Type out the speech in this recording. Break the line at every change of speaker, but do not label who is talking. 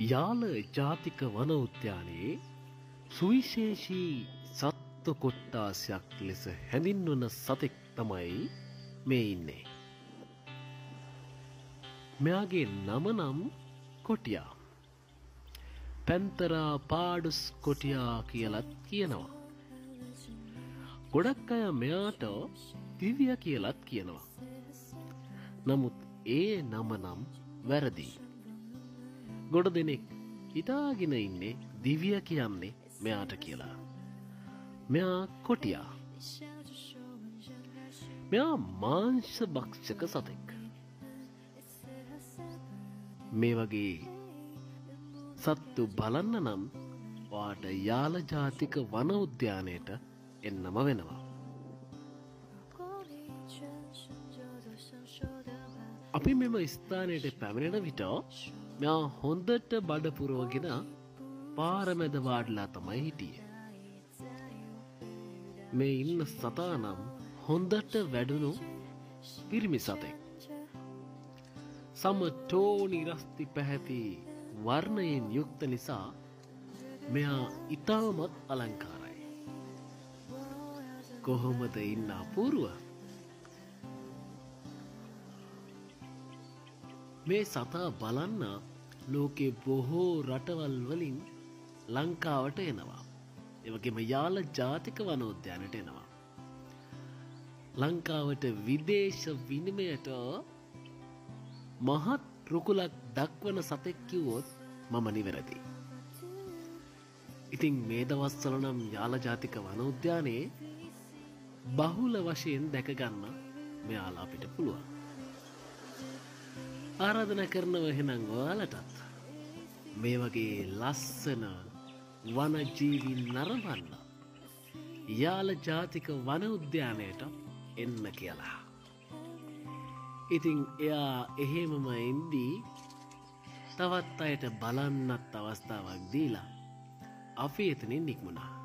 යාල ජාතික වන උද්‍යානයේ සුවිශේෂී සත්ව කොට්ටාසයක් ලෙස හැඳින්වන සතෙක් තමයි මේ ඉන්නේ. මෙයාගේ නම නම් කොටියා. පැන්තරා පාඩුස් කොටියා කියලත් කියනවා. ගොඩක් අය මෙයාට දිවිය කියලත් කියනවා. නමුත් ඒ නම නම් වැරදිී. ගොඩ දෙනෙක් හිතාගෙන ඉන්නේ දිවිය කියන්නේ මෙයාට කියලා. මෙයා කොටියා. මෙයා මාංශ භක්ෂක සතෙක්. මේ වගේ සත්තු බලන්න නම් වාට යාල ජාතික වන උද්‍යානයට එන්නම වෙනවා. අපි මෙම ස්ථානයට පැමිණෙන විට මෙයා හොඳට බඩ පුරවගෙන පාරමැද වාඩලා තමයි හිටිය. මේ ඉන්න සතා නම් හොඳට වැඩුණු පිරිමි සතෙක්. සම ටෝනි රස්ති පැහැති වර්ණයෙන් යුක්ත නිසා මෙයා ඉතාමත් අලංකාරයි. කොහොමද ඉන්න අපූරුව? මේ සතා බලන්න ලෝකෙ බොහෝ රටවල් වලින් ලංකාවට එනවා. එවගේම යාල ජාතික වනෝද්‍යානට එනවා. ලංකාවට විදේශ විනිමයට මහත් රුකුලක් දක්වන සතෙක් කිව්වොත් මම නිවැරදි. ඉතින් මේ දවස්වල නම් යාල ජාතික වනෝද්‍යානයේ බහුල වශයෙන් දැකගන්න මෙයාලා අපිට පුළුවන්. ආරාධන කරනව එහෙනම් ඔයාලටත් මේ වගේ ලස්සන වනජීවී නරඹන්න යාල ජාතික වන උද්‍යානයට එන්න කියලා. ඉතිං එයා එහෙමම එන්දී තවත් අයට බලන්නත් අවස්ථාවක් දීලා අපි එතනින් නික්මුණා.